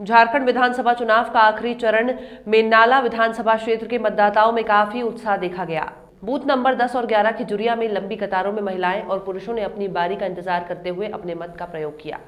झारखंड विधानसभा चुनाव का आखिरी चरण में नाला विधानसभा क्षेत्र के मतदाताओं में काफ़ी उत्साह देखा गया। बूथ नंबर 10 और 11 की जुरिया में लंबी कतारों में महिलाएँ और पुरुषों ने अपनी बारी का इंतज़ार करते हुए अपने मत का प्रयोग किया।